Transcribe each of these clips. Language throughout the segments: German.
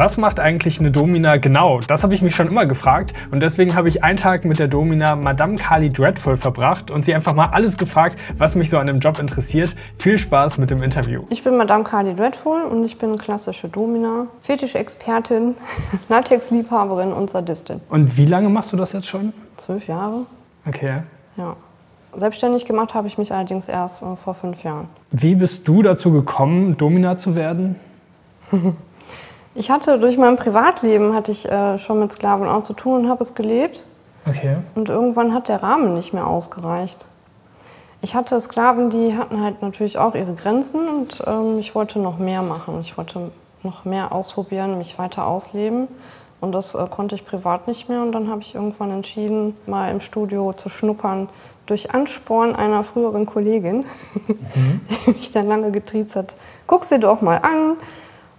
Was macht eigentlich eine Domina genau? Das habe ich mich schon immer gefragt und deswegen habe ich einen Tag mit der Domina Madame Kali Dreadful verbracht und sie einfach mal alles gefragt, was mich so an dem Job interessiert. Viel Spaß mit dem Interview. Ich bin Madame Kali Dreadful und ich bin klassische Domina, Fetisch-Expertin, Latex-Liebhaberin und Sadistin. Und wie lange machst du das jetzt schon? Zwölf Jahre. Okay. Ja. Selbstständig gemacht habe ich mich allerdings erst äh, vor fünf Jahren. Wie bist du dazu gekommen, Domina zu werden? Ich hatte durch mein Privatleben hatte ich äh, schon mit Sklaven auch zu tun und habe es gelebt. Okay. Und irgendwann hat der Rahmen nicht mehr ausgereicht. Ich hatte Sklaven, die hatten halt natürlich auch ihre Grenzen und ähm, ich wollte noch mehr machen. Ich wollte noch mehr ausprobieren, mich weiter ausleben. Und das äh, konnte ich privat nicht mehr. Und dann habe ich irgendwann entschieden, mal im Studio zu schnuppern, durch Ansporn einer früheren Kollegin, mhm. die mich dann lange getriezt hat. Guck sie doch mal an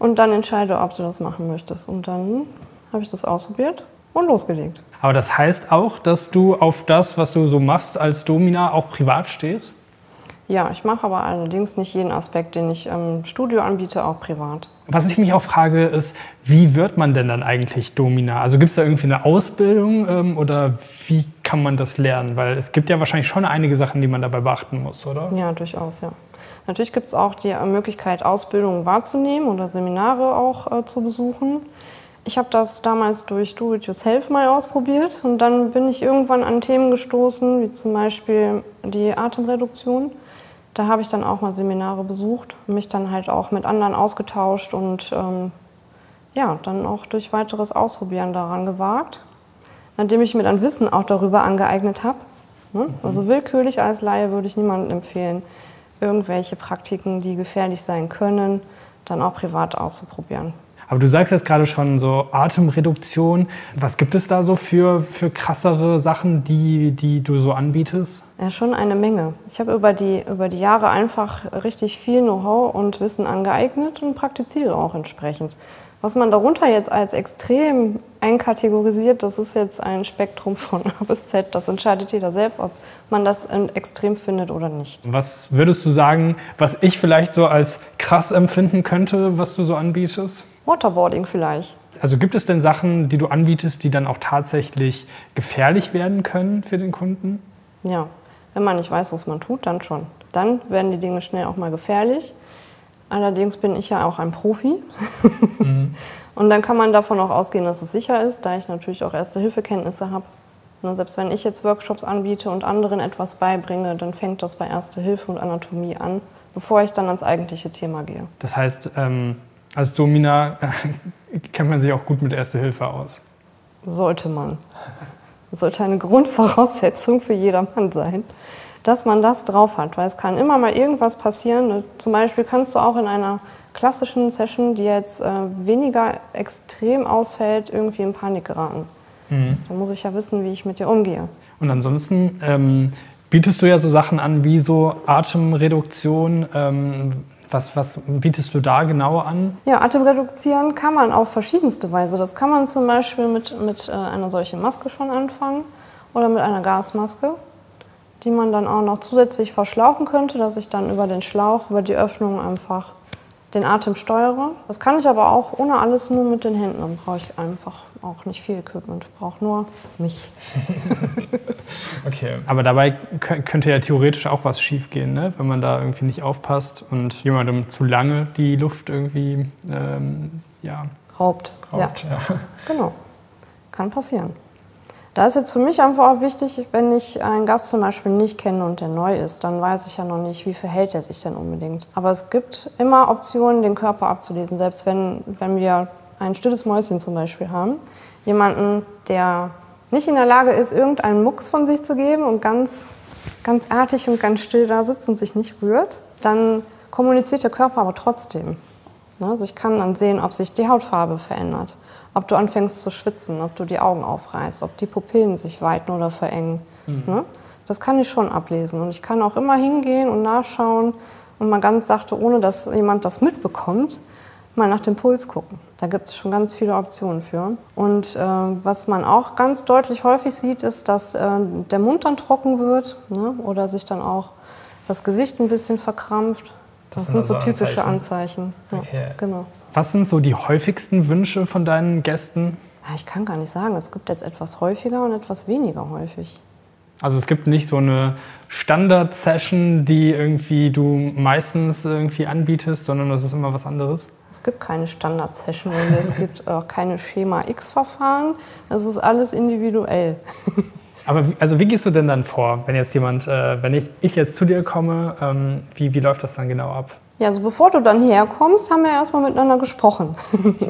und dann entscheide, ob du das machen möchtest. Und dann habe ich das ausprobiert und losgelegt. Aber das heißt auch, dass du auf das, was du so machst als Domina, auch privat stehst? Ja, ich mache aber allerdings nicht jeden Aspekt, den ich im Studio anbiete, auch privat. Was ich mich auch frage, ist, wie wird man denn dann eigentlich Domina? Also gibt es da irgendwie eine Ausbildung ähm, oder wie kann man das lernen? Weil es gibt ja wahrscheinlich schon einige Sachen, die man dabei beachten muss, oder? Ja, durchaus, ja. Natürlich gibt es auch die Möglichkeit, Ausbildungen wahrzunehmen oder Seminare auch äh, zu besuchen. Ich habe das damals durch Do It Yourself mal ausprobiert und dann bin ich irgendwann an Themen gestoßen, wie zum Beispiel die Atemreduktion. Da habe ich dann auch mal Seminare besucht, mich dann halt auch mit anderen ausgetauscht und ähm, ja, dann auch durch weiteres Ausprobieren daran gewagt, nachdem ich mir dann Wissen auch darüber angeeignet habe. Ne? Mhm. Also willkürlich als Laie würde ich niemandem empfehlen, irgendwelche Praktiken, die gefährlich sein können, dann auch privat auszuprobieren. Aber du sagst jetzt gerade schon so Atemreduktion. Was gibt es da so für, für krassere Sachen, die, die du so anbietest? Ja, schon eine Menge. Ich habe über die, über die Jahre einfach richtig viel Know-how und Wissen angeeignet und praktiziere auch entsprechend. Was man darunter jetzt als extrem einkategorisiert, das ist jetzt ein Spektrum von A bis Z. Das entscheidet jeder selbst, ob man das extrem findet oder nicht. Was würdest du sagen, was ich vielleicht so als krass empfinden könnte, was du so anbietest? Waterboarding vielleicht. Also gibt es denn Sachen, die du anbietest, die dann auch tatsächlich gefährlich werden können für den Kunden? Ja, wenn man nicht weiß, was man tut, dann schon. Dann werden die Dinge schnell auch mal gefährlich. Allerdings bin ich ja auch ein Profi. Mhm. Und dann kann man davon auch ausgehen, dass es sicher ist, da ich natürlich auch Erste-Hilfe-Kenntnisse habe. Und selbst wenn ich jetzt Workshops anbiete und anderen etwas beibringe, dann fängt das bei Erste-Hilfe und Anatomie an, bevor ich dann ans eigentliche Thema gehe. Das heißt, ähm, als Domina äh, kennt man sich auch gut mit Erste-Hilfe aus. Sollte man. Das sollte eine Grundvoraussetzung für jedermann sein dass man das drauf hat, weil es kann immer mal irgendwas passieren. Zum Beispiel kannst du auch in einer klassischen Session, die jetzt äh, weniger extrem ausfällt, irgendwie in Panik geraten. Mhm. Da muss ich ja wissen, wie ich mit dir umgehe. Und ansonsten ähm, bietest du ja so Sachen an wie so Atemreduktion. Ähm, was, was bietest du da genau an? Ja, Atemreduzieren kann man auf verschiedenste Weise. Das kann man zum Beispiel mit, mit äh, einer solchen Maske schon anfangen oder mit einer Gasmaske die man dann auch noch zusätzlich verschlauchen könnte, dass ich dann über den Schlauch, über die Öffnung einfach den Atem steuere. Das kann ich aber auch ohne alles nur mit den Händen. Dann brauche ich einfach auch nicht viel Equipment, brauche nur mich. okay, aber dabei könnte ja theoretisch auch was schiefgehen, ne? wenn man da irgendwie nicht aufpasst und jemandem zu lange die Luft irgendwie ähm, ja, raubt. raubt ja. ja. Genau, kann passieren. Da ist jetzt für mich einfach auch wichtig, wenn ich einen Gast zum Beispiel nicht kenne und der neu ist, dann weiß ich ja noch nicht, wie verhält er sich denn unbedingt. Aber es gibt immer Optionen, den Körper abzulesen, selbst wenn, wenn wir ein stilles Mäuschen zum Beispiel haben. Jemanden, der nicht in der Lage ist, irgendeinen Mucks von sich zu geben und ganz, ganz artig und ganz still da sitzt und sich nicht rührt, dann kommuniziert der Körper aber trotzdem. Ne? Also ich kann dann sehen, ob sich die Hautfarbe verändert, ob du anfängst zu schwitzen, ob du die Augen aufreißt, ob die Pupillen sich weiten oder verengen. Mhm. Ne? Das kann ich schon ablesen. Und ich kann auch immer hingehen und nachschauen und mal ganz sachte, ohne dass jemand das mitbekommt, mal nach dem Puls gucken. Da gibt es schon ganz viele Optionen für. Und äh, was man auch ganz deutlich häufig sieht, ist, dass äh, der Mund dann trocken wird ne? oder sich dann auch das Gesicht ein bisschen verkrampft. Das, das sind, so typische Anzeichen. Anzeichen. Ja, okay. Genau. was sind so die häufigsten Wünsche von deinen Gästen? Ja, ich kann gar nicht sagen. Es gibt jetzt etwas häufiger und etwas weniger häufig. Also es gibt nicht so eine Standard-Session, die irgendwie du meistens irgendwie anbietest, sondern das ist immer was anderes? Es gibt keine Standard-Session und es gibt auch keine Schema-X-Verfahren. Es ist alles individuell. Aber also wie gehst du denn dann vor, wenn jetzt jemand, äh, wenn ich, ich jetzt zu dir komme, ähm, wie, wie läuft das dann genau ab? Ja, also bevor du dann herkommst, haben wir erstmal miteinander gesprochen.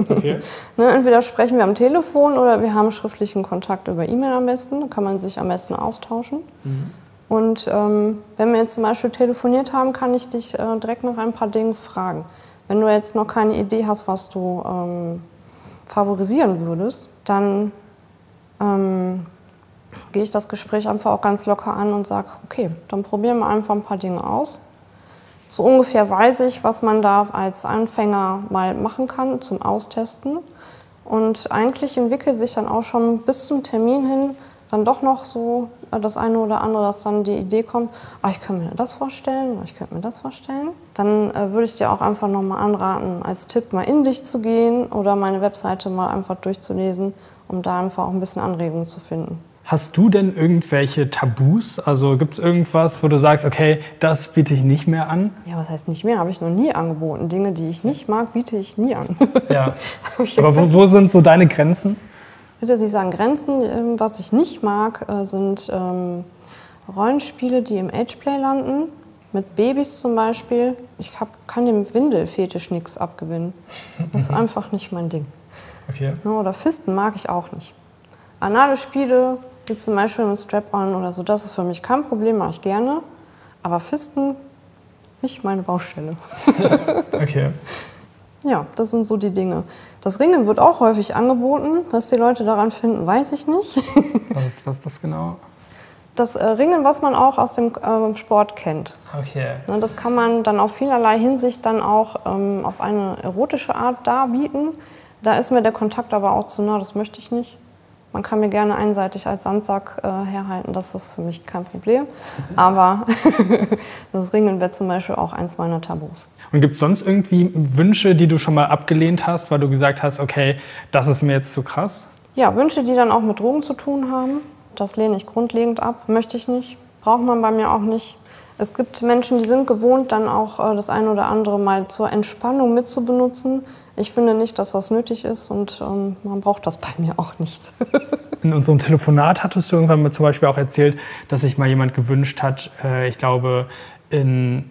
Okay. ne, entweder sprechen wir am Telefon oder wir haben schriftlichen Kontakt über E-Mail am besten. Da kann man sich am besten austauschen. Mhm. Und ähm, wenn wir jetzt zum Beispiel telefoniert haben, kann ich dich äh, direkt noch ein paar Dinge fragen. Wenn du jetzt noch keine Idee hast, was du ähm, favorisieren würdest, dann ähm, gehe ich das Gespräch einfach auch ganz locker an und sage, okay, dann probieren wir einfach ein paar Dinge aus. So ungefähr weiß ich, was man da als Anfänger mal machen kann zum Austesten. Und eigentlich entwickelt sich dann auch schon bis zum Termin hin dann doch noch so äh, das eine oder andere, dass dann die Idee kommt, ah, ich könnte mir das vorstellen, ich könnte mir das vorstellen. Dann äh, würde ich dir auch einfach nochmal anraten, als Tipp mal in dich zu gehen oder meine Webseite mal einfach durchzulesen, um da einfach auch ein bisschen Anregung zu finden. Hast du denn irgendwelche Tabus? Also gibt es irgendwas, wo du sagst, okay, das biete ich nicht mehr an? Ja, was heißt nicht mehr? Habe ich noch nie angeboten. Dinge, die ich nicht mag, biete ich nie an. Ja. Aber wo, wo, sind so deine Grenzen? Ich würde nicht sagen Grenzen. Ähm, was ich nicht mag, äh, sind ähm, Rollenspiele, die im Ageplay landen. Mit Babys zum Beispiel. Ich hab, kann dem Windelfetisch nichts abgewinnen. Das ist einfach nicht mein Ding. Okay. Oder Fisten mag ich auch nicht. Anale Spiele wie zum Beispiel mit Strap-on oder so, das ist für mich kein Problem, mache ich gerne. Aber Fisten, nicht meine Baustelle. okay. Ja, das sind so die Dinge. Das Ringen wird auch häufig angeboten. Was die Leute daran finden, weiß ich nicht. was, ist, was ist das genau? Das äh, Ringen, was man auch aus dem äh, Sport kennt. Okay. Ne, das kann man dann auf vielerlei Hinsicht dann auch ähm, auf eine erotische Art darbieten. Da ist mir der Kontakt aber auch zu nah, das möchte ich nicht. Man kann mir gerne einseitig als Sandsack äh, herhalten, das ist für mich kein Problem. Aber das Ringen wäre zum Beispiel auch eins meiner Tabus. Und gibt es sonst irgendwie Wünsche, die du schon mal abgelehnt hast, weil du gesagt hast, okay, das ist mir jetzt zu krass? Ja, Wünsche, die dann auch mit Drogen zu tun haben. Das lehne ich grundlegend ab, möchte ich nicht. Braucht man bei mir auch nicht. Es gibt Menschen, die sind gewohnt, dann auch äh, das eine oder andere mal zur Entspannung mitzubenutzen. Ich finde nicht, dass das nötig ist und ähm, man braucht das bei mir auch nicht. In unserem Telefonat hattest du irgendwann mal zum Beispiel auch erzählt, dass sich mal jemand gewünscht hat, äh, ich glaube, in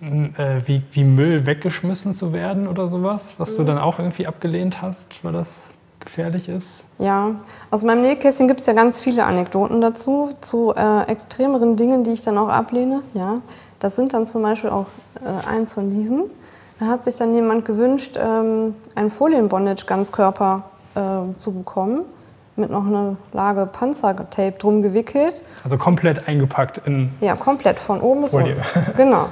äh, wie, wie Müll weggeschmissen zu werden oder sowas, was du dann auch irgendwie abgelehnt hast, weil das gefährlich ist? Ja, aus meinem Nähkästchen gibt es ja ganz viele Anekdoten dazu, zu äh, extremeren Dingen, die ich dann auch ablehne. Ja, das sind dann zum Beispiel auch äh, eins von diesen. Da hat sich dann jemand gewünscht, ähm, einen Folienbondage-Ganzkörper äh, zu bekommen, mit noch einer Lage Panzertape drum gewickelt. Also komplett eingepackt in. Ja, komplett von oben bis unten. Genau.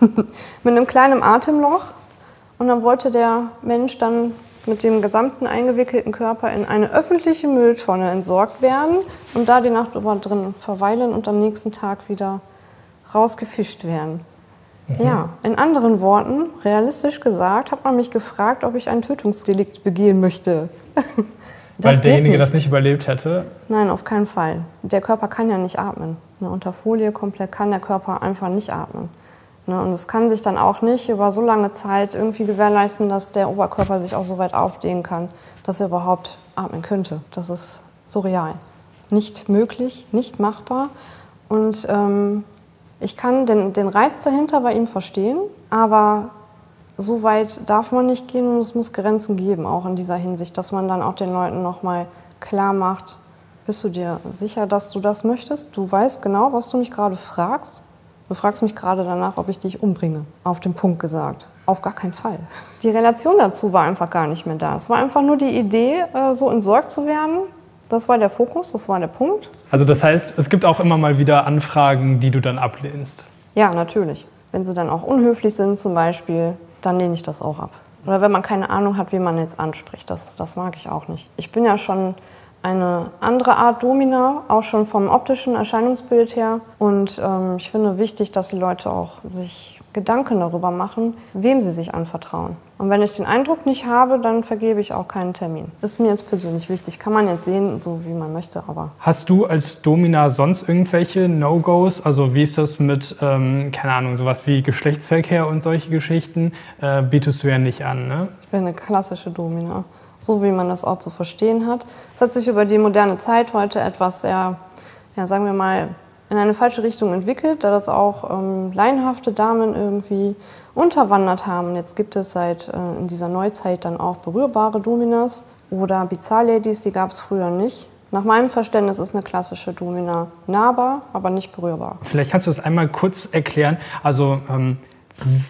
mit einem kleinen Atemloch. Und dann wollte der Mensch dann mit dem gesamten eingewickelten Körper in eine öffentliche Mülltonne entsorgt werden und da die Nacht über drin verweilen und am nächsten Tag wieder rausgefischt werden. Mhm. Ja, in anderen Worten, realistisch gesagt, hat man mich gefragt, ob ich ein Tötungsdelikt begehen möchte. Weil derjenige das nicht überlebt hätte? Nein, auf keinen Fall. Der Körper kann ja nicht atmen. Unter Folie komplett kann der Körper einfach nicht atmen. Ne? Und es kann sich dann auch nicht über so lange Zeit irgendwie gewährleisten, dass der Oberkörper sich auch so weit aufdehnen kann, dass er überhaupt atmen könnte. Das ist surreal. Nicht möglich, nicht machbar. Und ähm, ich kann den, den Reiz dahinter bei ihm verstehen, aber so weit darf man nicht gehen und es muss Grenzen geben, auch in dieser Hinsicht, dass man dann auch den Leuten nochmal klar macht, bist du dir sicher, dass du das möchtest? Du weißt genau, was du mich gerade fragst. Du fragst mich gerade danach, ob ich dich umbringe. Auf den Punkt gesagt. Auf gar keinen Fall. Die Relation dazu war einfach gar nicht mehr da. Es war einfach nur die Idee, äh, so entsorgt zu werden. Das war der Fokus, das war der Punkt. Also das heißt, es gibt auch immer mal wieder Anfragen, die du dann ablehnst. Ja, natürlich. Wenn sie dann auch unhöflich sind zum Beispiel, dann lehne ich das auch ab. Oder wenn man keine Ahnung hat, wie man jetzt anspricht, das, das mag ich auch nicht. Ich bin ja schon eine andere Art Domina, auch schon vom optischen Erscheinungsbild her. Und ähm, ich finde wichtig, dass die Leute auch sich Gedanken darüber machen, wem sie sich anvertrauen. Und wenn ich den Eindruck nicht habe, dann vergebe ich auch keinen Termin. Ist mir jetzt persönlich wichtig. Kann man jetzt sehen, so wie man möchte, aber. Hast du als Domina sonst irgendwelche No-Gos? Also wie ist das mit, ähm, keine Ahnung, sowas wie Geschlechtsverkehr und solche Geschichten? Äh, bietest du ja nicht an, ne? Ich bin eine klassische Domina. So wie man das auch zu verstehen hat. Es hat sich über die moderne Zeit heute etwas sehr, ja, sagen wir mal, in eine falsche Richtung entwickelt, da das auch ähm, laienhafte Damen irgendwie unterwandert haben. Jetzt gibt es seit äh, in dieser Neuzeit dann auch berührbare Dominas oder Bizarre-Ladies, die gab es früher nicht. Nach meinem Verständnis ist eine klassische Domina nahbar, aber nicht berührbar. Vielleicht kannst du das einmal kurz erklären. Also ähm,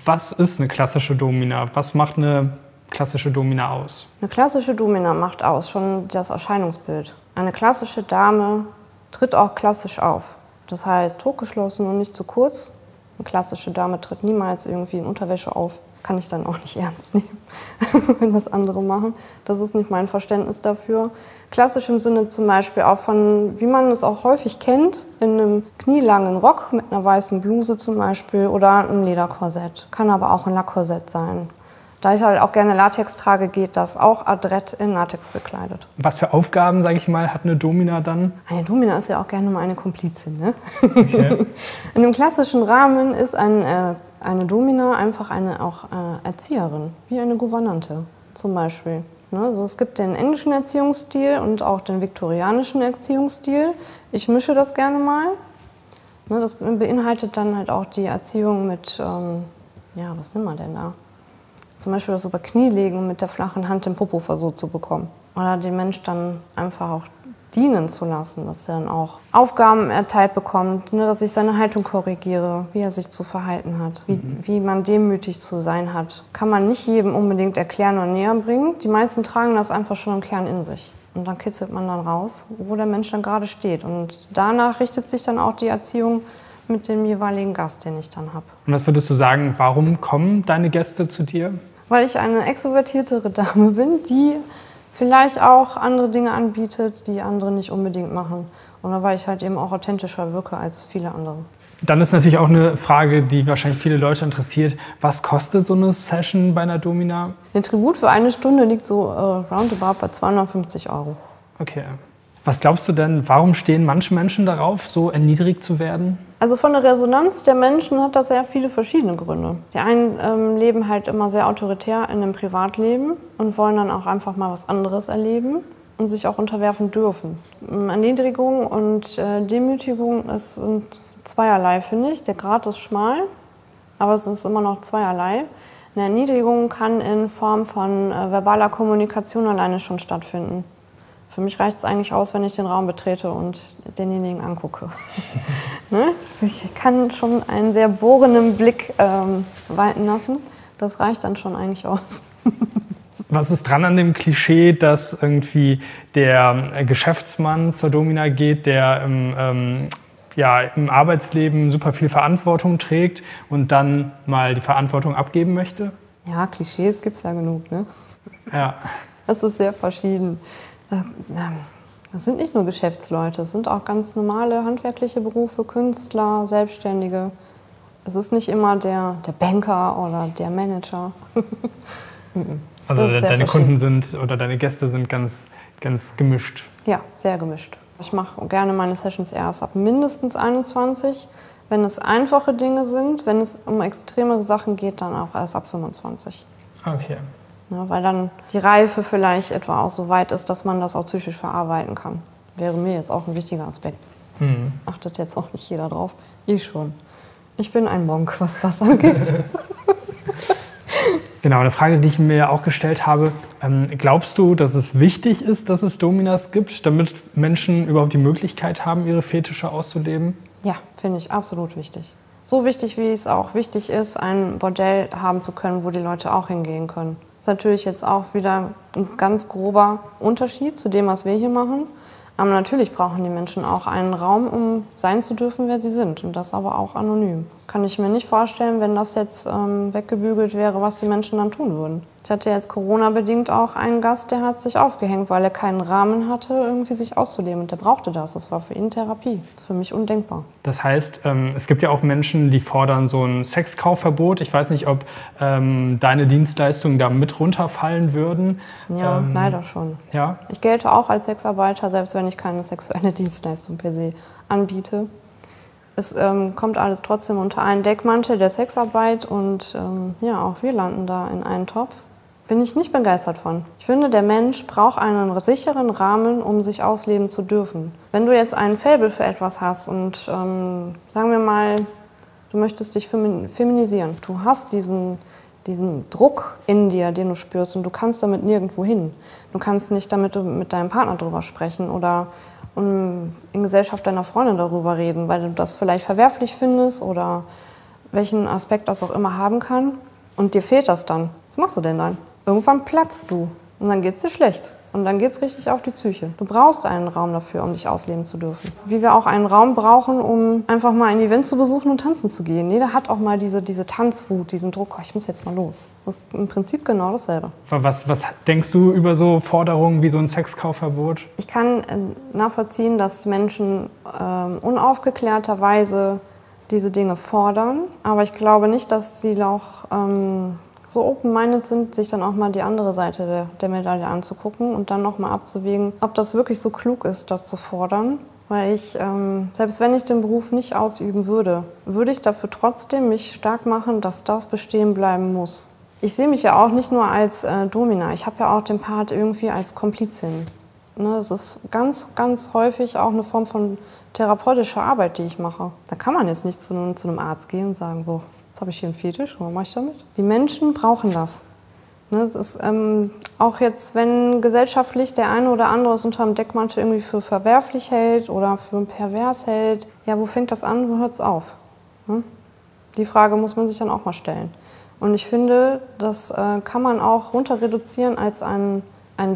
was ist eine klassische Domina? Was macht eine klassische Domina aus? Eine klassische Domina macht aus schon das Erscheinungsbild. Eine klassische Dame tritt auch klassisch auf. Das heißt, hochgeschlossen und nicht zu kurz. Eine klassische Dame tritt niemals irgendwie in Unterwäsche auf. Kann ich dann auch nicht ernst nehmen, wenn das andere machen. Das ist nicht mein Verständnis dafür. Klassisch im Sinne zum Beispiel auch von, wie man es auch häufig kennt, in einem knielangen Rock mit einer weißen Bluse zum Beispiel oder einem Lederkorsett. Kann aber auch ein Lackkorsett sein. Da ich halt auch gerne Latex trage, geht das auch adrett in Latex gekleidet. Was für Aufgaben, sage ich mal, hat eine Domina dann? Eine Domina ist ja auch gerne mal eine Komplizin. Ne? Okay. In einem klassischen Rahmen ist ein, äh, eine Domina einfach eine auch äh, Erzieherin, wie eine Gouvernante zum Beispiel. Ne? Also es gibt den englischen Erziehungsstil und auch den viktorianischen Erziehungsstil. Ich mische das gerne mal. Ne? Das beinhaltet dann halt auch die Erziehung mit, ähm, ja, was nimmt man denn da? Zum Beispiel das über Knie legen und mit der flachen Hand den Popo versucht zu bekommen. Oder den Mensch dann einfach auch dienen zu lassen, dass er dann auch Aufgaben erteilt bekommt, ne, dass ich seine Haltung korrigiere, wie er sich zu verhalten hat, wie, mhm. wie man demütig zu sein hat. Kann man nicht jedem unbedingt erklären und näher bringen. Die meisten tragen das einfach schon im Kern in sich. Und dann kitzelt man dann raus, wo der Mensch dann gerade steht. Und danach richtet sich dann auch die Erziehung mit dem jeweiligen Gast, den ich dann habe. Und was würdest du sagen, warum kommen deine Gäste zu dir? Weil ich eine extrovertiertere Dame bin, die vielleicht auch andere Dinge anbietet, die andere nicht unbedingt machen. Oder weil ich halt eben auch authentischer wirke als viele andere. Dann ist natürlich auch eine Frage, die wahrscheinlich viele Leute interessiert. Was kostet so eine Session bei einer Domina? Der Tribut für eine Stunde liegt so äh, roundabout bei 250 Euro. Okay. Was glaubst du denn, warum stehen manche Menschen darauf, so erniedrigt zu werden? Also von der Resonanz der Menschen hat das sehr viele verschiedene Gründe. Die einen ähm, leben halt immer sehr autoritär in einem Privatleben und wollen dann auch einfach mal was anderes erleben und sich auch unterwerfen dürfen. Ähm, Erniedrigung und äh, Demütigung ist, sind zweierlei, finde ich. Der Grad ist schmal, aber es ist immer noch zweierlei. Eine Erniedrigung kann in Form von äh, verbaler Kommunikation alleine schon stattfinden. Für mich reicht es eigentlich aus, wenn ich den Raum betrete und denjenigen angucke. ne? Ich kann schon einen sehr bohrenden Blick ähm, walten lassen. Das reicht dann schon eigentlich aus. Was ist dran an dem Klischee, dass irgendwie der Geschäftsmann zur Domina geht, der im, ähm, ja, im Arbeitsleben super viel Verantwortung trägt und dann mal die Verantwortung abgeben möchte? Ja, Klischees gibt es ja genug. Ne? Ja. Das ist sehr verschieden. Das sind nicht nur Geschäftsleute, es sind auch ganz normale handwerkliche Berufe, Künstler, Selbstständige. Es ist nicht immer der, der Banker oder der Manager. also deine Kunden sind oder deine Gäste sind ganz, ganz gemischt. Ja, sehr gemischt. Ich mache gerne meine Sessions erst ab mindestens 21. Wenn es einfache Dinge sind, wenn es um extremere Sachen geht, dann auch erst ab 25. Okay. Ne, weil dann die Reife vielleicht etwa auch so weit ist, dass man das auch psychisch verarbeiten kann. Wäre mir jetzt auch ein wichtiger Aspekt. Mhm. Achtet jetzt auch nicht jeder drauf. Ich schon. Ich bin ein Monk, was das angeht. Genau, eine Frage, die ich mir auch gestellt habe. Ähm, glaubst du, dass es wichtig ist, dass es Dominas gibt, damit Menschen überhaupt die Möglichkeit haben, ihre Fetische auszuleben? Ja, finde ich absolut wichtig. So wichtig, wie es auch wichtig ist, ein Bordell haben zu können, wo die Leute auch hingehen können. Ist natürlich jetzt auch wieder ein ganz grober Unterschied zu dem, was wir hier machen. Aber natürlich brauchen die Menschen auch einen Raum, um sein zu dürfen, wer sie sind. Und das aber auch anonym. Kann ich mir nicht vorstellen, wenn das jetzt ähm, weggebügelt wäre, was die Menschen dann tun würden. Ich hatte jetzt Corona-bedingt auch einen Gast, der hat sich aufgehängt, weil er keinen Rahmen hatte, irgendwie sich auszuleben. Und der brauchte das. Das war für ihn Therapie. Für mich undenkbar. Das heißt, ähm, es gibt ja auch Menschen, die fordern so ein Sexkaufverbot. Ich weiß nicht, ob ähm, deine Dienstleistungen da mit runterfallen würden. Ja, ähm, leider schon. Ja. Ich gelte auch als Sexarbeiter, selbst wenn ich keine sexuelle Dienstleistung per se anbiete. Es ähm, kommt alles trotzdem unter einen Deckmantel der Sexarbeit und ähm, ja, auch wir landen da in einen Topf. Bin ich nicht begeistert von. Ich finde, der Mensch braucht einen sicheren Rahmen, um sich ausleben zu dürfen. Wenn du jetzt einen Faible für etwas hast und ähm, sagen wir mal, du möchtest dich feminisieren, du hast diesen, diesen Druck in dir, den du spürst und du kannst damit nirgendwo hin. Du kannst nicht damit mit deinem Partner drüber sprechen oder um, in Gesellschaft deiner Freundin darüber reden, weil du das vielleicht verwerflich findest oder welchen Aspekt das auch immer haben kann. Und dir fehlt das dann. Was machst du denn dann? Irgendwann platzt du und dann geht es dir schlecht. Und dann geht es richtig auf die Psyche. Du brauchst einen Raum dafür, um dich ausleben zu dürfen. Wie wir auch einen Raum brauchen, um einfach mal ein Event zu besuchen und tanzen zu gehen. Jeder hat auch mal diese, diese Tanzwut, diesen Druck, oh, ich muss jetzt mal los. Das ist im Prinzip genau dasselbe. Was, was denkst du über so Forderungen wie so ein Sexkaufverbot? Ich kann äh, nachvollziehen, dass Menschen ähm, unaufgeklärterweise diese Dinge fordern. Aber ich glaube nicht, dass sie auch ähm, so open-minded sind, sich dann auch mal die andere Seite der, der Medaille anzugucken und dann nochmal abzuwägen, ob das wirklich so klug ist, das zu fordern. Weil ich, ähm, selbst wenn ich den Beruf nicht ausüben würde, würde ich dafür trotzdem mich stark machen, dass das bestehen bleiben muss. Ich sehe mich ja auch nicht nur als äh, Domina, ich habe ja auch den Part irgendwie als Komplizin. Ne, das ist ganz, ganz häufig auch eine Form von therapeutischer Arbeit, die ich mache. Da kann man jetzt nicht zu, zu einem Arzt gehen und sagen, so, Jetzt habe ich hier einen Fetisch, was mache ich damit? Die Menschen brauchen das. Ne, es ist ähm, auch jetzt, wenn gesellschaftlich der eine oder andere es unter dem Deckmantel irgendwie für verwerflich hält oder für pervers hält, ja, wo fängt das an, wo hört es auf? Hm? Die Frage muss man sich dann auch mal stellen. Und ich finde, das äh, kann man auch runter reduzieren als einen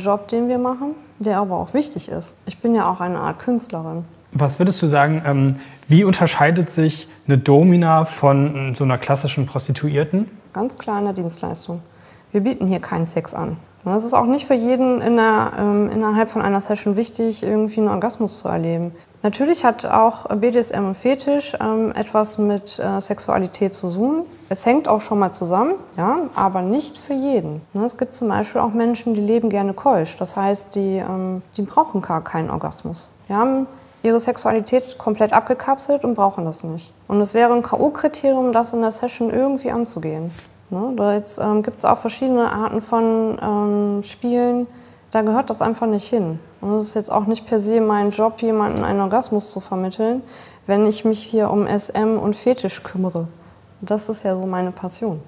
Job, den wir machen, der aber auch wichtig ist. Ich bin ja auch eine Art Künstlerin. Was würdest du sagen, ähm, wie unterscheidet sich eine Domina von äh, so einer klassischen Prostituierten? Ganz klar in der Dienstleistung. Wir bieten hier keinen Sex an. Es ist auch nicht für jeden in der, ähm, innerhalb von einer Session wichtig, irgendwie einen Orgasmus zu erleben. Natürlich hat auch BDSM und Fetisch ähm, etwas mit äh, Sexualität zu tun. Es hängt auch schon mal zusammen, ja, aber nicht für jeden. Ne, es gibt zum Beispiel auch Menschen, die leben gerne keusch. Das heißt, die, ähm, die brauchen gar keinen Orgasmus. Wir haben ihre Sexualität komplett abgekapselt und brauchen das nicht. Und es wäre ein K.O.-Kriterium, das in der Session irgendwie anzugehen. Ne? Da jetzt ähm, gibt es auch verschiedene Arten von ähm, Spielen, da gehört das einfach nicht hin. Und es ist jetzt auch nicht per se mein Job, jemanden einen Orgasmus zu vermitteln, wenn ich mich hier um SM und Fetisch kümmere. Das ist ja so meine Passion.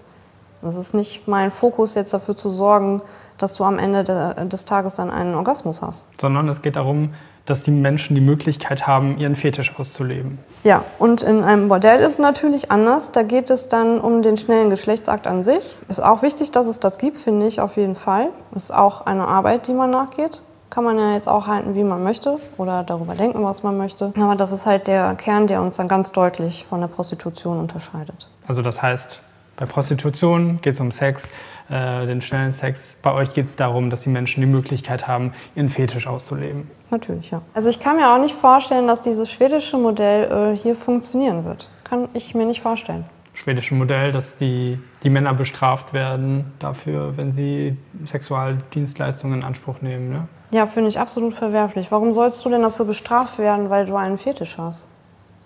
Das ist nicht mein Fokus, jetzt dafür zu sorgen, dass du am Ende de des Tages dann einen Orgasmus hast. Sondern es geht darum, dass die Menschen die Möglichkeit haben, ihren Fetisch auszuleben. Ja, und in einem Bordell ist es natürlich anders. Da geht es dann um den schnellen Geschlechtsakt an sich. Ist auch wichtig, dass es das gibt, finde ich auf jeden Fall. Ist auch eine Arbeit, die man nachgeht. Kann man ja jetzt auch halten, wie man möchte oder darüber denken, was man möchte. Aber das ist halt der Kern, der uns dann ganz deutlich von der Prostitution unterscheidet. Also das heißt, bei Prostitution geht es um Sex, äh, den schnellen Sex. Bei euch geht es darum, dass die Menschen die Möglichkeit haben, ihren Fetisch auszuleben. Natürlich, ja. Also ich kann mir auch nicht vorstellen, dass dieses schwedische Modell äh, hier funktionieren wird. Kann ich mir nicht vorstellen. Schwedische Modell, dass die, die Männer bestraft werden dafür, wenn sie Sexualdienstleistungen in Anspruch nehmen. Ne? Ja, finde ich absolut verwerflich. Warum sollst du denn dafür bestraft werden, weil du einen Fetisch hast?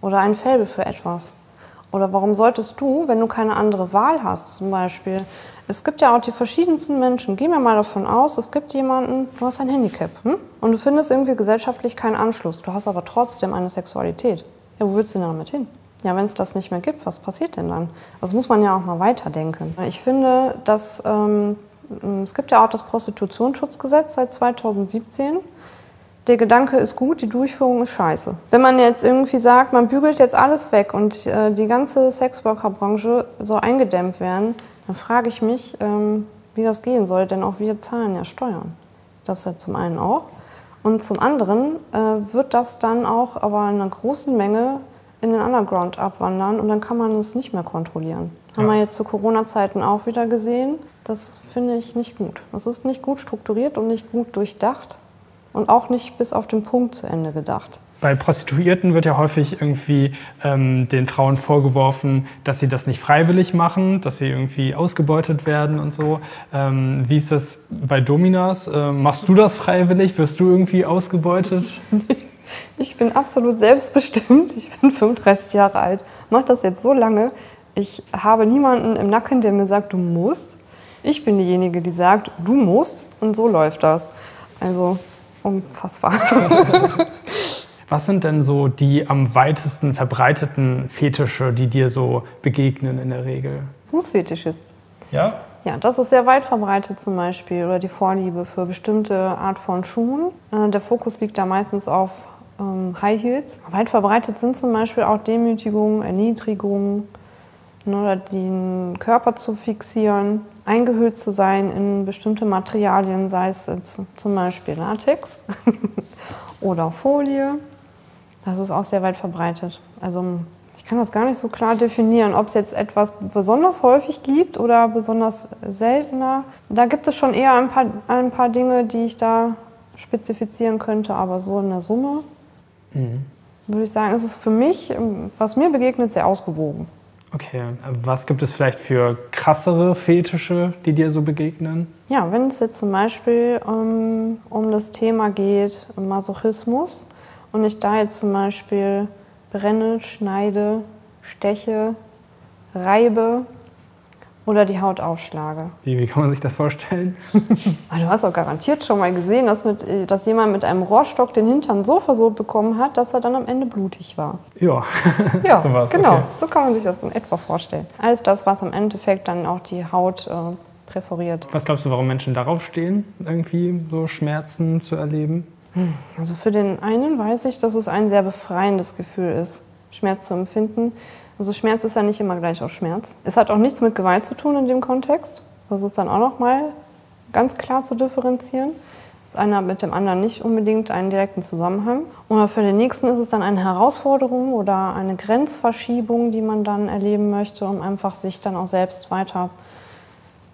Oder ein Faible für etwas? Oder warum solltest du, wenn du keine andere Wahl hast, zum Beispiel, es gibt ja auch die verschiedensten Menschen, gehen wir mal davon aus, es gibt jemanden, du hast ein Handicap hm? und du findest irgendwie gesellschaftlich keinen Anschluss, du hast aber trotzdem eine Sexualität. Ja, wo willst du denn damit hin? Ja, wenn es das nicht mehr gibt, was passiert denn dann? Das muss man ja auch mal weiterdenken. Ich finde, dass ähm, es gibt ja auch das Prostitutionsschutzgesetz seit 2017 der Gedanke ist gut, die Durchführung ist scheiße. Wenn man jetzt irgendwie sagt, man bügelt jetzt alles weg und äh, die ganze Sexworker-Branche soll eingedämmt werden, dann frage ich mich, ähm, wie das gehen soll, denn auch wir zahlen ja Steuern. Das ja zum einen auch. Und zum anderen äh, wird das dann auch aber in einer großen Menge in den Underground abwandern und dann kann man es nicht mehr kontrollieren. Haben Ja. wir jetzt zu Corona-Zeiten auch wieder gesehen. Das finde ich nicht gut. Das ist nicht gut strukturiert und nicht gut durchdacht und auch nicht bis auf den Punkt zu Ende gedacht. Bei Prostituierten wird ja häufig irgendwie ähm, den Frauen vorgeworfen, dass sie das nicht freiwillig machen, dass sie irgendwie ausgebeutet werden und so. Ähm, wie ist das bei Dominas? Ähm, machst du das freiwillig? Wirst du irgendwie ausgebeutet? Ich bin absolut selbstbestimmt. Ich bin 35 Jahre alt, mache das jetzt so lange. Ich habe niemanden im Nacken, der mir sagt, du musst. Ich bin diejenige, die sagt, du musst. Und so läuft das. Also unfassbar. Was sind denn so die am weitesten verbreiteten Fetische, die dir so begegnen in der Regel? Fußfetisch ist. Ja? Ja, das ist sehr weit verbreitet zum Beispiel. Oder die Vorliebe für bestimmte Art von Schuhen. Äh, Der Fokus liegt da meistens auf ähm, High Heels. Weit verbreitet sind zum Beispiel auch Demütigung, Erniedrigung, ne, oder den Körper zu fixieren, eingehüllt zu sein in bestimmte Materialien, sei es jetzt zum Beispiel Latex oder Folie. Das ist auch sehr weit verbreitet. Also ich kann das gar nicht so klar definieren, ob es jetzt etwas besonders häufig gibt oder besonders seltener. Da gibt es schon eher ein paar, ein paar Dinge, die ich da spezifizieren könnte, aber so in der Summe würde ich sagen, ist es für mich, was mir begegnet, sehr ausgewogen. Okay. Was gibt es vielleicht für krassere Fetische, die dir so begegnen? Ja, wenn es jetzt zum Beispiel ähm, um das Thema geht, Masochismus, und ich da jetzt zum Beispiel brenne, schneide, steche, reibe oder die Haut aufschlage. Wie, wie kann man sich das vorstellen? Ah, Du hast auch garantiert schon mal gesehen, dass, mit, dass jemand mit einem Rohrstock den Hintern so versohlt bekommen hat, dass er dann am Ende blutig war. Ja. Ja, Sowas, genau. okay. So kann man sich das in etwa vorstellen. Alles das, was am Endeffekt dann auch die Haut äh, präferiert. Was glaubst du, warum Menschen darauf stehen, irgendwie so Schmerzen zu erleben? Also für den einen weiß ich, dass es ein sehr befreiendes Gefühl ist, Schmerz zu empfinden. Also Schmerz ist ja nicht immer gleich auch Schmerz. Es hat auch nichts mit Gewalt zu tun in dem Kontext. Das ist dann auch noch mal ganz klar zu differenzieren. Das eine hat mit dem anderen nicht unbedingt einen direkten Zusammenhang. Oder für den nächsten ist es dann eine Herausforderung oder eine Grenzverschiebung, die man dann erleben möchte, um einfach sich dann auch selbst weiter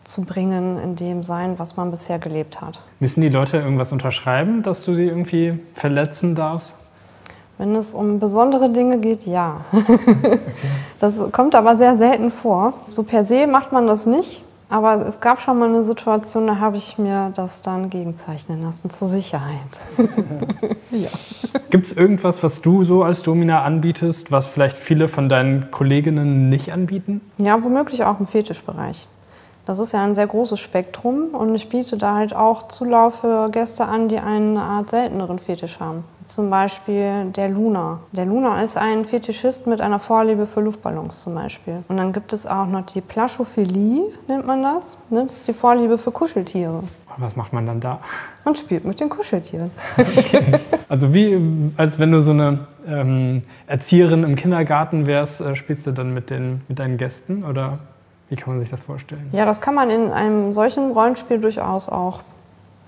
zu bringen in dem Sein, was man bisher gelebt hat. Müssen die Leute irgendwas unterschreiben, dass du sie irgendwie verletzen darfst? Wenn es um besondere Dinge geht, ja. Das kommt aber sehr selten vor. So per se macht man das nicht. Aber es gab schon mal eine Situation, da habe ich mir das dann gegenzeichnen lassen, zur Sicherheit. ja. Gibt es irgendwas, was du so als Domina anbietest, was vielleicht viele von deinen Kolleginnen nicht anbieten? ja, womöglich auch im Fetischbereich. Das ist ja ein sehr großes Spektrum und ich biete da halt auch Zulauf für Gäste an, die eine Art selteneren Fetisch haben. Zum Beispiel der Luna. Der Luna ist ein Fetischist mit einer Vorliebe für Luftballons zum Beispiel. Und dann gibt es auch noch die Plaschophilie, nennt man das. Ne? Das ist die Vorliebe für Kuscheltiere. Und was macht man dann da? Man spielt mit den Kuscheltieren. Also wie, als wenn du so eine ähm, Erzieherin im Kindergarten wärst, äh, spielst du dann mit, den, mit deinen Gästen oder wie kann man sich das vorstellen? Ja, das kann man in einem solchen Rollenspiel durchaus auch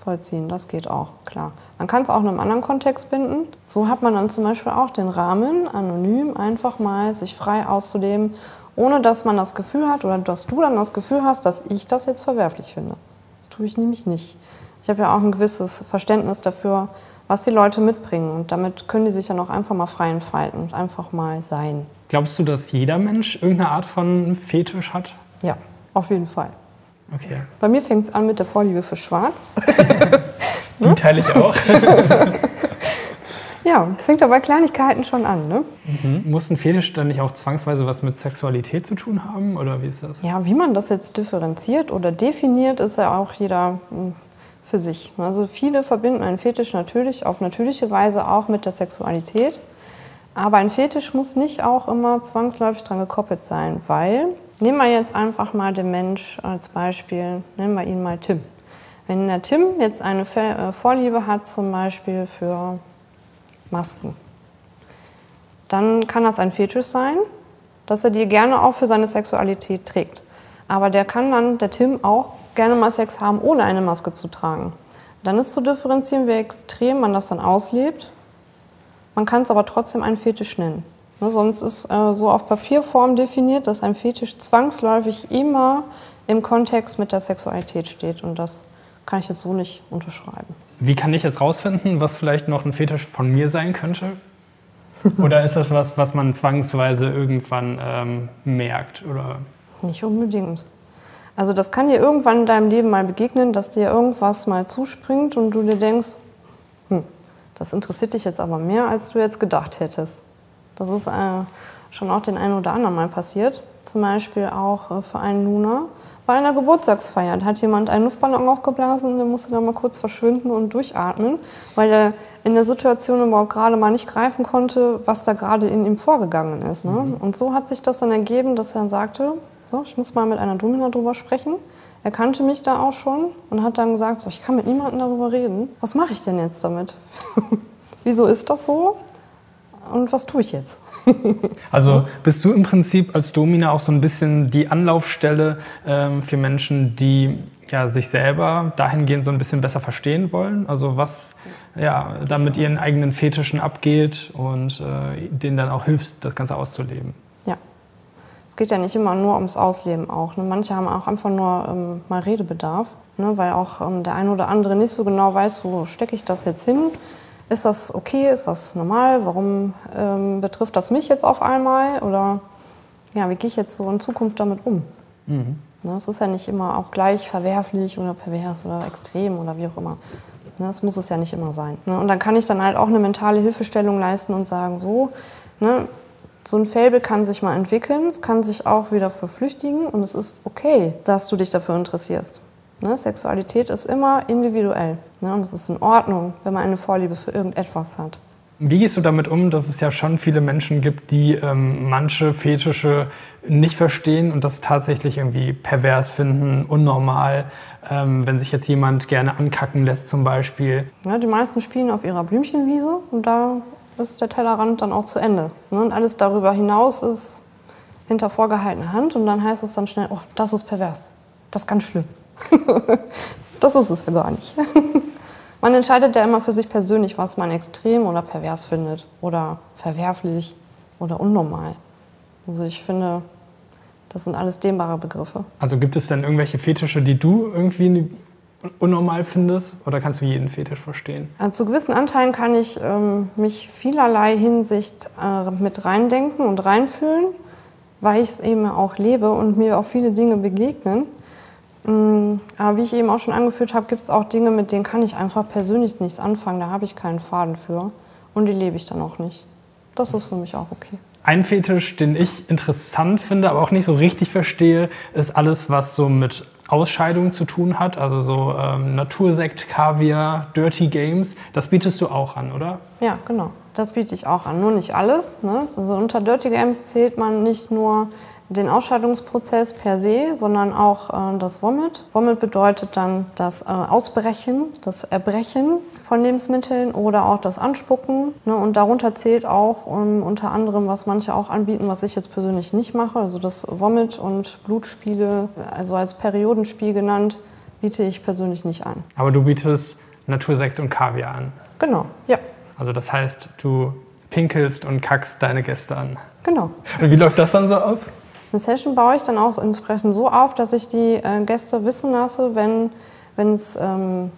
vollziehen. Das geht auch, klar. Man kann es auch in einem anderen Kontext binden. So hat man dann zum Beispiel auch den Rahmen, anonym einfach mal sich frei auszuleben, ohne dass man das Gefühl hat oder dass du dann das Gefühl hast, dass ich das jetzt verwerflich finde. Das tue ich nämlich nicht. Ich habe ja auch ein gewisses Verständnis dafür, was die Leute mitbringen. Und damit können die sich dann auch einfach mal frei entfalten und einfach mal sein. Glaubst du, dass jeder Mensch irgendeine Art von Fetisch hat? Ja, auf jeden Fall. Okay. Bei mir fängt es an mit der Vorliebe für Schwarz. Die teile ich auch. Ja, es fängt aber bei Kleinigkeiten schon an, ne? Mhm. Muss ein Fetisch dann nicht auch zwangsweise was mit Sexualität zu tun haben oder wie ist das? Ja, wie man das jetzt differenziert oder definiert, ist ja auch jeder hm, für sich. Also viele verbinden einen Fetisch natürlich auf natürliche Weise auch mit der Sexualität. Aber ein Fetisch muss nicht auch immer zwangsläufig dran gekoppelt sein, weil, nehmen wir jetzt einfach mal den Mensch als Beispiel, nennen wir ihn mal Tim. Wenn der Tim jetzt eine äh, Vorliebe hat, zum Beispiel für Masken, dann kann das ein Fetisch sein, dass er die gerne auch für seine Sexualität trägt. Aber der kann dann, der Tim, auch gerne mal Sex haben, ohne eine Maske zu tragen. Dann ist zu differenzieren, wie extrem man das dann auslebt. Man kann es aber trotzdem einen Fetisch nennen. Ne, sonst ist äh, so auf Papierform definiert, dass ein Fetisch zwangsläufig immer im Kontext mit der Sexualität steht. Und das kann ich jetzt so nicht unterschreiben. Wie kann ich jetzt rausfinden, was vielleicht noch ein Fetisch von mir sein könnte? Oder ist das was, was man zwangsweise irgendwann ähm, merkt? Oder? Nicht unbedingt. Also das kann dir irgendwann in deinem Leben mal begegnen, dass dir irgendwas mal zuspringt und du dir denkst, hm, das interessiert dich jetzt aber mehr, als du jetzt gedacht hättest. Das ist äh, schon auch den einen oder anderen mal passiert. Zum Beispiel auch äh, für einen Luna bei einer Geburtstagsfeier. Da hat jemand einen Luftballon aufgeblasen und der musste dann mal kurz verschwinden und durchatmen, weil er in der Situation überhaupt gerade mal nicht greifen konnte, was da gerade in ihm vorgegangen ist. Ne? Mhm. Und so hat sich das dann ergeben, dass er sagte, so, ich muss mal mit einer Domina drüber sprechen. Er kannte mich da auch schon und hat dann gesagt, so, ich kann mit niemandem darüber reden. Was mache ich denn jetzt damit? Wieso ist das so? Und was tue ich jetzt? also bist du im Prinzip als Domina auch so ein bisschen die Anlaufstelle ähm, für Menschen, die ja, sich selber dahingehend so ein bisschen besser verstehen wollen? Also was ja, da mit ihren eigenen Fetischen abgeht und äh, denen dann auch hilft, das Ganze auszuleben? Ja. Es geht ja nicht immer nur ums Ausleben auch. Ne? Manche haben auch einfach nur ähm, mal Redebedarf, ne? weil auch ähm, der eine oder andere nicht so genau weiß, wo stecke ich das jetzt hin ist das okay, ist das normal, warum ähm, betrifft das mich jetzt auf einmal oder ja, wie gehe ich jetzt so in Zukunft damit um? Mhm. Ne, es ist ja nicht immer auch gleich verwerflich oder pervers oder extrem oder wie auch immer. Ne, das muss es ja nicht immer sein. Ne, und dann kann ich dann halt auch eine mentale Hilfestellung leisten und sagen, so, ne, so ein Fable kann sich mal entwickeln, es kann sich auch wieder verflüchtigen und es ist okay, dass du dich dafür interessierst. Ne? Sexualität ist immer individuell. Ne? Und es ist in Ordnung, wenn man eine Vorliebe für irgendetwas hat. Wie gehst du damit um, dass es ja schon viele Menschen gibt, die ähm, manche Fetische nicht verstehen und das tatsächlich irgendwie pervers finden, unnormal, ähm, wenn sich jetzt jemand gerne ankacken lässt zum Beispiel? Ja, die meisten spielen auf ihrer Blümchenwiese und da ist der Tellerrand dann auch zu Ende. Ne? Und alles darüber hinaus ist hinter vorgehaltener Hand und dann heißt es dann schnell, oh, das ist pervers, das ist ganz schlimm. das ist es ja gar nicht. Man entscheidet ja immer für sich persönlich, was man extrem oder pervers findet oder verwerflich oder unnormal. Also ich finde, das sind alles dehnbare Begriffe. Also gibt es denn irgendwelche Fetische, die du irgendwie unnormal findest oder kannst du jeden Fetisch verstehen? Also zu gewissen Anteilen kann ich ähm, mich vielerlei Hinsicht äh, mit reindenken und reinfühlen, weil ich es eben auch lebe und mir auch viele Dinge begegnen. Mm, aber wie ich eben auch schon angeführt habe, gibt es auch Dinge, mit denen kann ich einfach persönlich nichts anfangen. Da habe ich keinen Faden für. Und die lebe ich dann auch nicht. Das ist für mich auch okay. Ein Fetisch, den ich interessant finde, aber auch nicht so richtig verstehe, ist alles, was so mit Ausscheidungen zu tun hat. Also so ähm, Natursekt, Kaviar, Dirty Games. Das bietest du auch an, oder? Ja, genau. Das biete ich auch an. Nur nicht alles. Ne? Also unter Dirty Games zählt man nicht nur den Ausscheidungsprozess per se, sondern auch äh, das Vomit. Vomit bedeutet dann das äh, Ausbrechen, das Erbrechen von Lebensmitteln oder auch das Anspucken. Ne? Und darunter zählt auch um, unter anderem, was manche auch anbieten, was ich jetzt persönlich nicht mache, also das Vomit und Blutspiele, also als Periodenspiel genannt, biete ich persönlich nicht an. Aber du bietest Natursekt und Kaviar an. Genau, ja. Also das heißt, du pinkelst und kackst deine Gäste an. Genau. Und wie läuft das dann so ab? Eine Session baue ich dann auch entsprechend so auf, dass ich die äh, Gäste wissen lasse, wenn es ähm,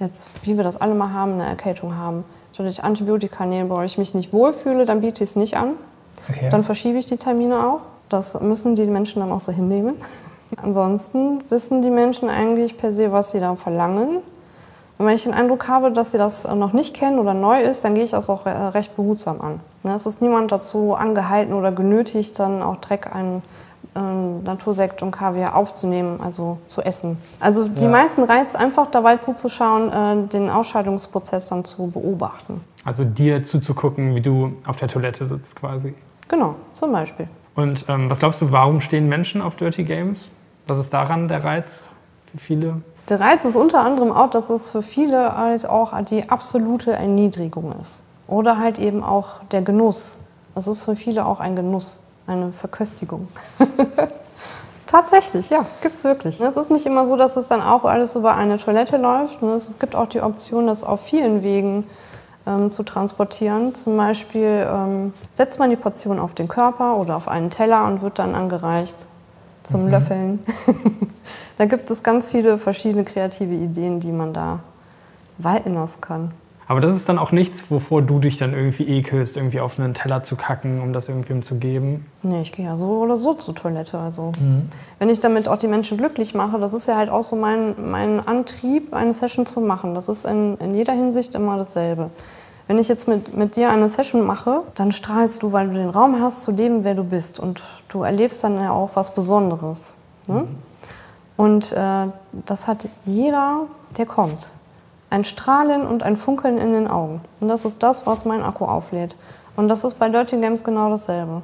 jetzt, wie wir das alle mal haben, eine Erkältung haben, dass ich Antibiotika nehme, wo ich mich nicht wohlfühle, dann biete ich es nicht an. Okay. Dann verschiebe ich die Termine auch. Das müssen die Menschen dann auch so hinnehmen. Ansonsten wissen die Menschen eigentlich per se, was sie da verlangen. Und wenn ich den Eindruck habe, dass sie das noch nicht kennen oder neu ist, dann gehe ich das auch recht behutsam an. Ne, es ist niemand dazu angehalten oder genötigt, dann auch Dreck einen ähm, Natursekt und Kaviar aufzunehmen, also zu essen. Also die ja. meisten reizt einfach dabei zuzuschauen, äh, den Ausscheidungsprozess dann zu beobachten. Also dir zuzugucken, wie du auf der Toilette sitzt quasi. Genau, zum Beispiel. Und ähm, was glaubst du, warum stehen Menschen auf Dirty Games? Was ist daran der Reiz für viele? Der Reiz ist unter anderem auch, dass es für viele halt auch die absolute Erniedrigung ist. Oder halt eben auch der Genuss. Es ist für viele auch ein Genuss, eine Verköstigung. Tatsächlich, ja, gibt es wirklich. Es ist nicht immer so, dass es dann auch alles über eine Toilette läuft. Es gibt auch die Option, das auf vielen Wegen ähm, zu transportieren. Zum Beispiel ähm, setzt man die Portion auf den Körper oder auf einen Teller und wird dann angereicht zum mhm. Löffeln. da gibt es ganz viele verschiedene kreative Ideen, die man da walten lassen kann. Aber das ist dann auch nichts, wovor du dich dann irgendwie ekelst, irgendwie auf einen Teller zu kacken, um das irgendwem zu geben? Nee, ich gehe ja so oder so zur Toilette. Also, mhm. wenn ich damit auch die Menschen glücklich mache, das ist ja halt auch so mein, mein Antrieb, eine Session zu machen. Das ist in, in jeder Hinsicht immer dasselbe. Wenn ich jetzt mit, mit dir eine Session mache, dann strahlst du, weil du den Raum hast, zu leben, wer du bist. Und du erlebst dann ja auch was Besonderes. Ne? Mhm. Und äh, das hat jeder, der kommt ein Strahlen und ein Funkeln in den Augen. Und das ist das, was mein Akku auflädt. Und das ist bei Dirty Games genau dasselbe.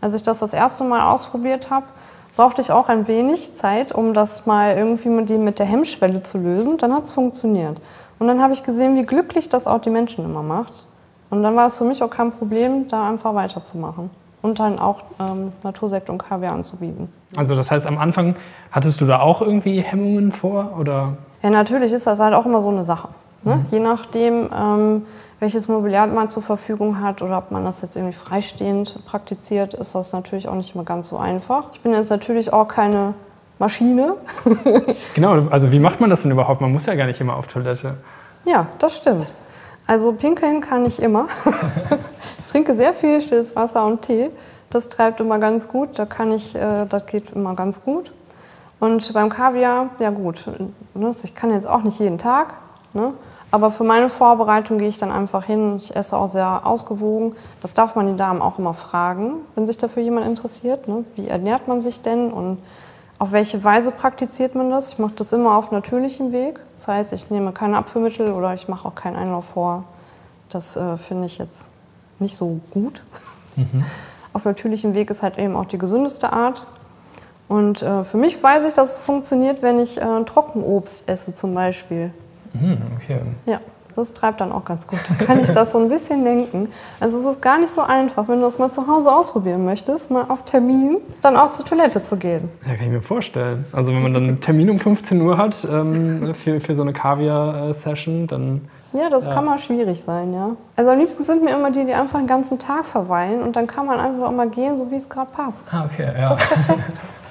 Als ich das das erste Mal ausprobiert habe, brauchte ich auch ein wenig Zeit, um das mal irgendwie mit, mit der Hemmschwelle zu lösen. Dann hat es funktioniert. Und dann habe ich gesehen, wie glücklich das auch die Menschen immer macht. Und dann war es für mich auch kein Problem, da einfach weiterzumachen. Und dann auch ähm, Natursekt und Kaviar anzubieten. Also das heißt, am Anfang hattest du da auch irgendwie Hemmungen vor? Oder? Ja, natürlich ist das halt auch immer so eine Sache. Ne? Mhm. Je nachdem, ähm, welches Mobiliar man zur Verfügung hat oder ob man das jetzt irgendwie freistehend praktiziert, ist das natürlich auch nicht immer ganz so einfach. Ich bin jetzt natürlich auch keine Maschine. genau, also wie macht man das denn überhaupt? Man muss ja gar nicht immer auf Toilette. Ja, das stimmt. Also pinkeln kann ich immer. ich trinke sehr viel stilles Wasser und Tee. Das treibt immer ganz gut. Da kann ich, äh, das geht immer ganz gut. Und beim Kaviar, ja gut, ne, ich kann jetzt auch nicht jeden Tag, ne, aber für meine Vorbereitung gehe ich dann einfach hin. Ich esse auch sehr ausgewogen. Das darf man die Damen auch immer fragen, wenn sich dafür jemand interessiert. Ne? Wie ernährt man sich denn und auf welche Weise praktiziert man das? Ich mache das immer auf natürlichem Weg. Das heißt, ich nehme keine Abführmittel oder ich mache auch keinen Einlauf vor. Das äh, finde ich jetzt nicht so gut. Mhm. Auf natürlichem Weg ist halt eben auch die gesündeste Art. Und äh, für mich weiß ich, dass es funktioniert, wenn ich äh, Trockenobst esse zum Beispiel. Mhm, okay. Ja, das treibt dann auch ganz gut. Dann kann ich das so ein bisschen lenken. Also es ist gar nicht so einfach, wenn du das mal zu Hause ausprobieren möchtest, mal auf Termin, dann auch zur Toilette zu gehen. Ja, kann ich mir vorstellen. Also wenn man dann einen Termin um 15 Uhr hat ähm, für, für so eine Kaviar-Session, dann ja, das ja. kann mal schwierig sein, ja. Also am liebsten sind mir immer die, die einfach den ganzen Tag verweilen und dann kann man einfach immer gehen, so wie es gerade passt. Ah, okay, ja. Das ist perfekt.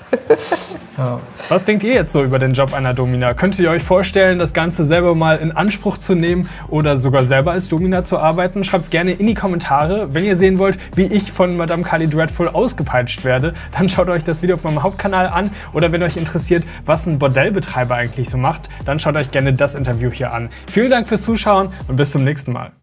ja. Was denkt ihr jetzt so über den Job einer Domina? Könntet ihr euch vorstellen, das Ganze selber mal in Anspruch zu nehmen oder sogar selber als Domina zu arbeiten? Schreibt es gerne in die Kommentare. Wenn ihr sehen wollt, wie ich von Madame Kali Dreadful ausgepeitscht werde, dann schaut euch das Video auf meinem Hauptkanal an. Oder wenn euch interessiert, was ein Bordellbetreiber eigentlich so macht, dann schaut euch gerne das Interview hier an. Vielen Dank fürs Zuschauen und bis zum nächsten Mal.